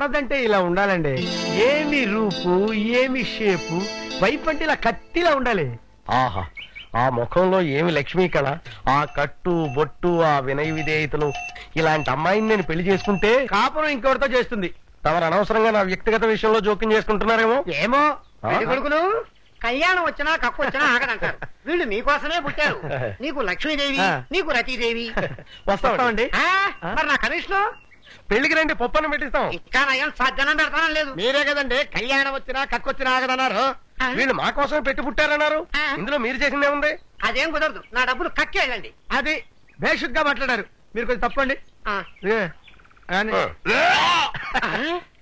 ఆడదంటే ఇలా ఉండాలండి. ఏమి రూపు ఏమి షేపు వైఫ్ అంటే ఇలా కత్తిలా ఉండాలి. ఆహా ఆ ముఖంలో ఏమి లక్ష్మీ కళ? ఆ కట్టు బొట్టు ఆ వినయ విధేయతలు ఇలాంటి అమ్మాయిని నేను పెళ్ళి చేసుకుంటే కాపురం ఇంకెవరితో చేస్తుంది? తమరు అనవసరంగా నా వ్యక్తిగత విషయంలో జోక్యం చేసుకుంటున్నారేమో? ఏమో? పెళ్ళి కొడుకును? కళ్యాణం వచ్చినా కక్కు వచ్చినా ఆగదంటారు. వీళ్ళు మీకోసమే పుట్టారు. నీకు లక్ష్మీదేవి. నీకు రతీదేవి. వస్తామండి. మరి నా కమిషన్ పెళ్ళికి రండి పప్పన్న పెట్టిస్తాం. ఇంకా నయం సజ్జనం పెడతానం లేదు. మీరే కదండి కళ్యాణం వచ్చినా కక్కొచ్చినా ఆగదన్నారు. వీళ్ళు మా కోసం పెట్టి పుట్టారన్నారు. ఇందులో మీరు చేసిందే ఉంది అదేం కుదరదు. నా డబ్బులు కక్కేళ్ళండి అది బేషుగ్గా మాట్లాడారు. మీరు కొంచెం తప్పండి. ఆ.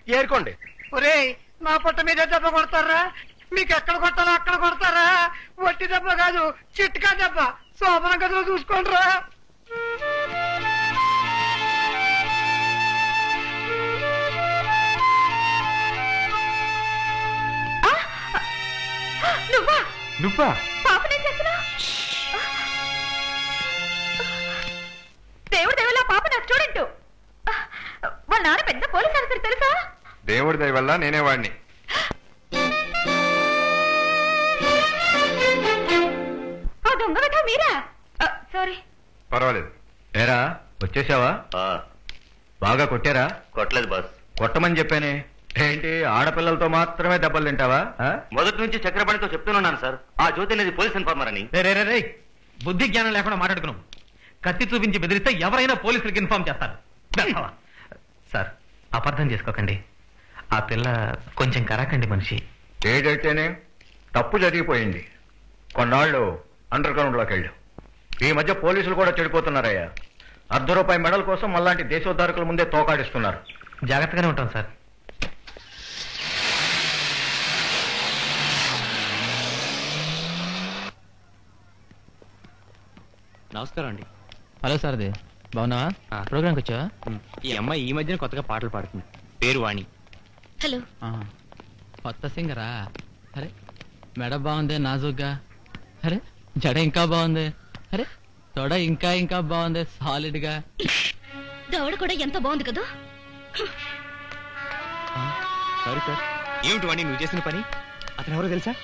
ఏరుకోండి. ఒరేయ్ నా పొట్ట మీద దెబ్బ కొడతారా? మీకు ఎక్కడ కొట్టాలో అక్కడ కొడతారా? వట్టి దెబ్బ కాదు చిట్కా దెబ్బ. శోభన గదిలో చూసుకోండి రా నువ్వా? పాపనే చేస్తున్నా? దేవుడు దేవుళ్ళ పాప నా స్టూడెంట్ వాళ్ళ నాన్న పెద్ద పోలీస్ ఆఫీసర్ తెలుసా? దేవుడి దయ వల్ల నేనే వాడిని ఆ దొంగ వెధవ మీరా? సారీ పర్వాలేదు. ఏరా వచ్చేసావా? బాగా కొట్టారా? కొట్టలేదు బాస్. కొట్టమని చెప్పానే. ఏంటి ఆడపిల్లలతో మాత్రమే దెబ్బలు తింటావా? ఆ? మొదటి నుంచి చక్రపాణితో చెప్తున్నాను సార్. ఆ జ్యోతి అనేది పోలీస్ ఇన్ఫార్మర్ అని. బుద్ధి జ్ఞానం లేకుండా మాట్లాడుకున్నాం కత్తి చూపించి బెదిరిస్తే ఎవరైనా పోలీసులకు ఇన్ఫార్మ్ చేస్తారు. సార్ అపార్థం చేసుకోకండి. ఆ పిల్ల కొంచెం కరాకండి మనిషి. ఏదైతేనే తప్పు జరిగిపోయింది. కొన్నాళ్ళు అండర్ గ్రౌండ్లోకి వెళ్ళు. ఈ మధ్య పోలీసులు కూడా చెడిపోతున్నారయ్యా. అర్ధ రూపాయి మెడల్ కోసం మళ్ళాంటి దేశోద్ధారకుల ముందే తోకాడిస్తున్నారు. జాగ్రత్తగానే ఉంటాం సార్. నమస్కారం అండి హలో సారది బాగున్నావా? ఆ. ప్రోగ్రామ్కి వచ్చావా? ఈ అమ్మాయి ఈ మధ్యన కొత్తగా పాటలు పాడుతుంది. పేరు వాణి. హలో. కొత్త సింగరా? అరే మెడ బాగుంది నాజుగ్గా. అరే జడ ఇంకా బాగుంది. అరే తొడ ఇంకా ఇంకా బాగుంది సాలిడ్గా దవడ కూడా ఎంత బాగుంది కదా? Sorry sir. ఏమిటి వాణి నువ్వు చేసిన పని? అతను ఎవరో తెలుసా?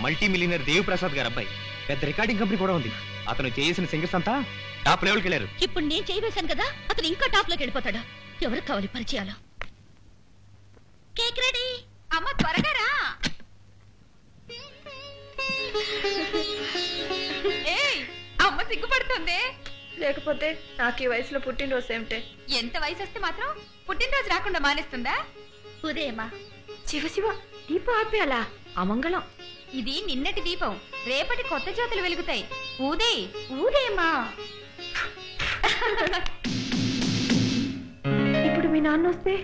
మల్టీ మిలియనర్ దేవి ప్రసాద్ గారు అబ్బాయి. పెద్ద రికార్డింగ్ కంపెనీ కూడా ఉంది. అతను చేసిన సింగర్స్ అంతా టాప్ లెవెల్కి వెళ్ళారు. ఇప్పుడు నేను చేయవేశాను కదా? అతను ఇంకా టాప్లోకి వెళ్ళిపోతాడు? ఎవరికి కావాలి పరిచయాలు? Cake ready? అమ్మ త్వరగా రా. ఏయ్ అమ్మ సిగ్గుపడుతుంది. లేకపోతే నాకు ఈ వయసులో పుట్టినరోజు ఏమిటే? ఎంత వయసు వస్తే మాత్రం పుట్టినరోజు రాకుండా మానేస్తుందా? ఉదయమా? శివ శివ దీపం ఆపేయాలా? అమంగళం. ఇది నిన్నటి దీపం. రేపటి కొత్త జ్యోతులు వెలుగుతాయి. ఊదే ఊదేమా ఇప్పుడు మీ నాన్న వస్తే?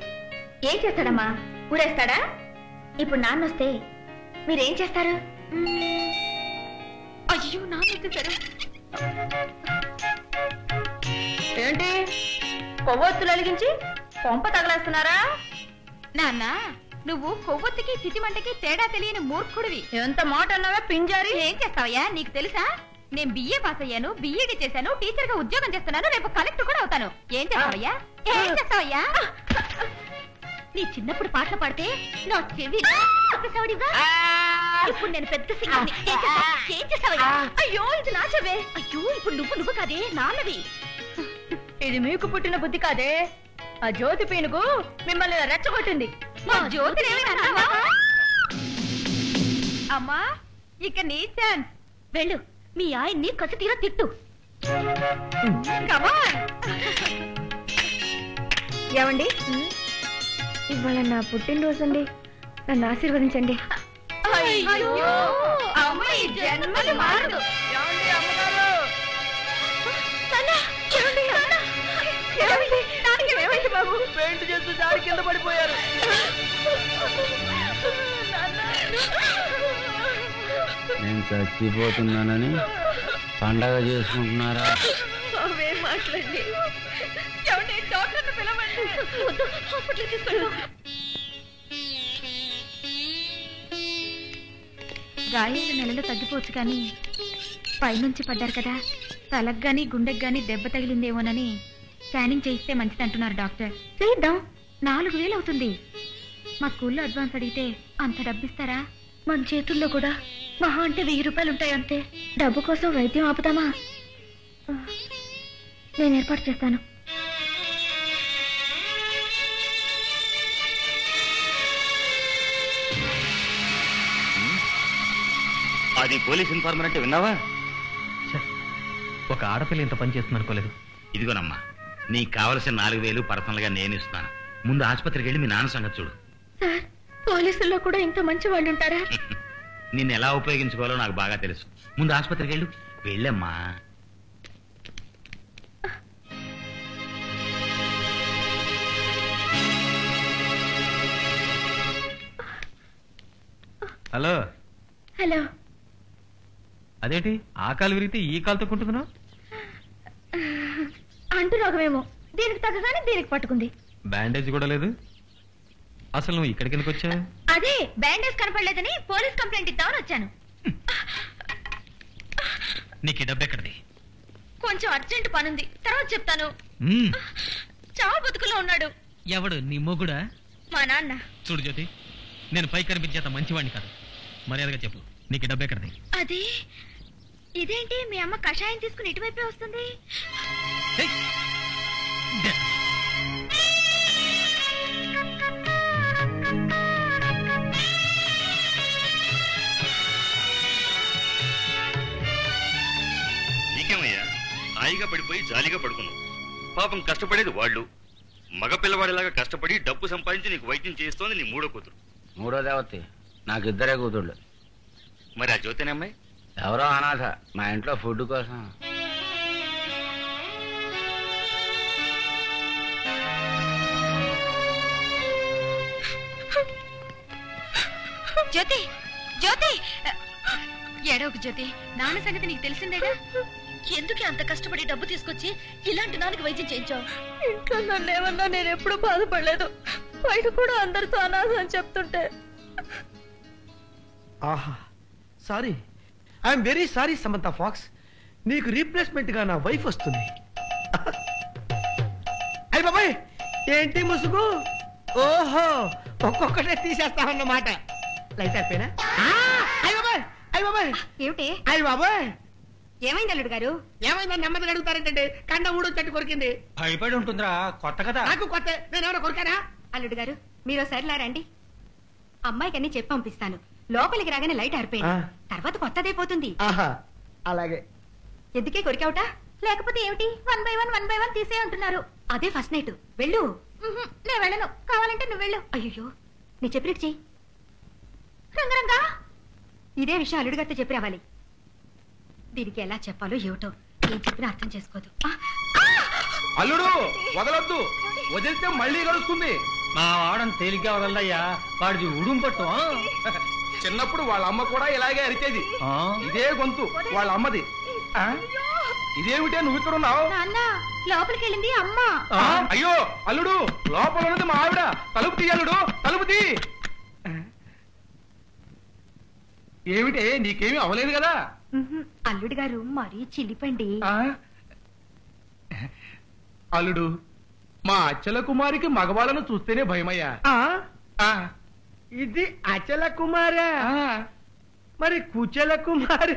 ఏం చేస్తాడమ్మా? ఊరేస్తాడా? ఇప్పుడు నాన్న వస్తే మీరేం చేస్తారు? అయ్యో నాన్న వచ్చేసారు ఏంటి? కొవ్వొత్తులు వెలిగించి పొంప తగలేస్తున్నారా? నాన్న నువ్వు కొవ్వొత్తికి చితిమంటకి తేడా తెలియని మూర్ఖుడివి. ఎంత మాట అన్నావే పింజారి? ఏం చేస్తావయ్యా? నీకు తెలుసా? నేను బిఏ పాస్ అయ్యాను బిఈడి చేశాను టీచర్గా ఉద్యోగం చేస్తున్నాను రేపు కలెక్టర్ కూడా అవుతాను. ఏం చేస్తావయ్యా? ఏం చేస్తావయ్యా? నీ చిన్నప్పుడు పాటలు పాడితే నా చెవి ఇప్పుడు నేను పెద్ద సింగర్ని ఏం చేస్తావ్? ఏం చేస్తావయ్యా? అయ్యో ఇది నా చెవే. అయ్యో ఇప్పుడు నువ్వు నువ్వు కాదే నాన్నవి. ఇది మీకు పుట్టిన బుద్ధి కాదే. ఆ జ్యోతి పీనుగు మిమ్మల్ని రెచ్చగొట్టింది. అమ్మా ఇక నీ ఛాన్స్. వెళ్ళు మీ ఆయన్ని కసి తీరా తిట్టు కమాన్ ఏమండి? ఇవాళ నా పుట్టినరోజు అండి నన్ను ఆశీర్వదించండి. అయ్యో బాబు. పెయింట్ చేస్తూ దాడి కింద పడిపోయారు. నేను చచ్చిపోతున్నానని పండగ చేసుకుంటున్నారా? అవే మాట్లాడి ఏమండి డాక్టర్ని పిలవండి. వద్దు హాస్పిటల్కి తీసుకెళ్ళు గాయాలు నెలలో తగ్గిపోవచ్చు కానీ పైనుంచి పడ్డారు కదా. తలకు గాని గుండెకి గాని దెబ్బ తగిలిందేమోనని స్కానింగ్ చేయిస్తే మంచిది అంటున్నారు డాక్టర్. చేద్దాం నాలుగు వేలు అవుతుంది. మా స్కూల్లో అడ్వాన్స్ అడిగితే అంత డబ్బిస్తారా? మన చేతుల్లో కూడా. మహా అంటే వెయ్యి రూపాయలు ఉంటాయి అంతే. డబ్బు కోసం వైద్యం ఆపుతామా? నేను ఏర్పాటు చేస్తాను. అది పోలీస్ ఇన్ఫార్మర్ అంటే విన్నావా? ఒక ఆడపిల్ల ఇంత పని చేస్తుంది అనుకోలేదు ఇదిగోనమ్మా. నీకు కావలసిన నాలుగు వేలు పర్సనల్గా నేను ఇస్తాను ముందు ఆసుపత్రికి వెళ్ళి మీ నాన్న సంగతి చూడు. సార్ పోలీసుల్లో కూడా ఇంత మంచి వాళ్ళు ఉంటారా? నిన్ను ఎలా ఉపయోగించుకోవాలో నాకు బాగా తెలుసు. ముందు ఆసుపత్రికి వెళ్ళు. వెళ్ళమ్మా. హలో. హలో. అదేంటి? ఆ కాలు విరిగితే ఈ కాలు తొక్కుంటున్నావు అంటు రోగమేమో దీనికి తగ్గగానే దీనికి పట్టుకుంది. బ్యాండేజ్ కూడా లేదు? అసలు నువ్వు ఇక్కడికి ఎందుకు వచ్చావు? అదే బ్యాండేజ్ కనపడలేదని పోలీస్ కంప్లైంట్ ఇద్దామని వచ్చాను. నీకు డబ్బు ఎక్కడిది? కొంచెం అర్జెంట్ పనుంది. తర్వాత చెప్తాను. చావు బతుకులో ఉన్నాడు. ఎవడు? నీ మొగుడా? మా నాన్న. చూడు జ్యోతి నేను పై కనిపించేంత మంచివాడిని కాదు. మర్యాదగా చెప్పు నీకు డబ్బు ఎక్కడిది? అది ఇదేంటి? మీ అమ్మ కషాయం తీసుకుని ఇటువైపే వస్తుంది. నీకేమయ్యా? హాయిగా పడిపోయి జాలీగా పడుకున్నావు. పాపం కష్టపడేది వాళ్ళు. మగ పిల్లవాడిలాగా కష్టపడి డబ్బు సంపాదించి నీకు వైద్యం చేస్తోంది నీ మూడో కూతురు. మూడో దేవతి నాకు ఇద్దరే కూతుళ్ళు. మరి ఆ జ్యోతిని అమ్మాయి? ఎవరో అనాథ మా ఇంట్లో ఫుడ్ కోసం. జ్యోతి జ్యోతి! ఏడవకు జ్యోతి నాన్న సంగతి నీకు తెలిసిందేగా? ఎందుకు అంత కష్టపడి డబ్బు తీసుకొచ్చి ఇలాంటి నాన్నకి వైద్యం చేయించావు? ఇంట్లో నన్ను ఏమన్నా నేను ఎప్పుడు బాధపడలేదు. బయట కూడా అందరితో అనాథ అని చెప్తుంటే. ఆహా sorry. I'm very sorry Samantha Fox. నీకు రీప్లేస్మెంట్గా నా వైఫ్ వస్తుంది. అయ్య బాబాయ్ ఏంటి ముసుగు? ఓహో ఒక్కొక్కటే తీసేస్తామన్నమాట. లైట్ అయిపోయినా ఏమిటి? అయ్య బాబాయ్. ఏమైంది అల్లుడు గారు? ఏమైందని నెమ్మదిగా అడుగుతారేంటండి? కండ ఊడు చెట్టు కొరికింది. భయపడి ఉంటుందిరా కొత్త కదా. నాకు కొత్త నేను ఎవరో కొరికానా? అల్లుడు గారు మీరు సరిలా రండి. అమ్మాయికి అన్ని చెప్పి పంపిస్తాను. లోపలికి రాగానే లైట్ ఆరిపోయింది. తర్వాత కొత్తదైపోతుంది ఆహా అలాగే. ఎందుకే కొరికావుట? లేకపోతే ఏమిటి? One by one one by one తీసే అంటున్నారు. అదే ఫస్ట్ నైట్ వెళ్ళు. నేను వెళ్ళను. కావాలంటే నువ్వు వెళ్ళు. అయ్యో నీ చెప్పినట్టు చెయ్యి. రంగరంగా. ఇదే విషయం అల్లుడు గారితో చెప్పి రావాలి. దీనికి ఎలా చెప్పాలో ఏమిటో ఏం చెప్పినా అర్థం చేసుకోదు. అల్లుడు వదలొద్దు. వదిలితే మళ్ళీ కలుస్తుంది మా వాడని తేలిగ్గా వదలయ్యా వాడిది ఉడుం పట్టు? చిన్నప్పుడు వాళ్ళ అమ్మ కూడా ఇలాగే అరిచేది? ఇదే గొంతు వాళ్ళ అమ్మది? ఇదేమిటే నువ్వు ఇక్కడ ఉన్నావు? లోపలికి వెళ్ళింది అమ్మ? అయ్యో అల్లుడు లోపల ఉన్నది మా ఆవిడ. తలుపు తీ అల్లుడు తలుపు తీ ఏమిటే? నీకేమీ అవలేదు కదా? అల్లుడు గారు మరీ చిలిపండి ఆ? అల్లుడు మా అచ్చల కుమారికి మగవాళ్ళను చూస్తేనే భయమయ్యా. ఆ. ఇది అచల కుమారా? మరి కుచల కుమారి?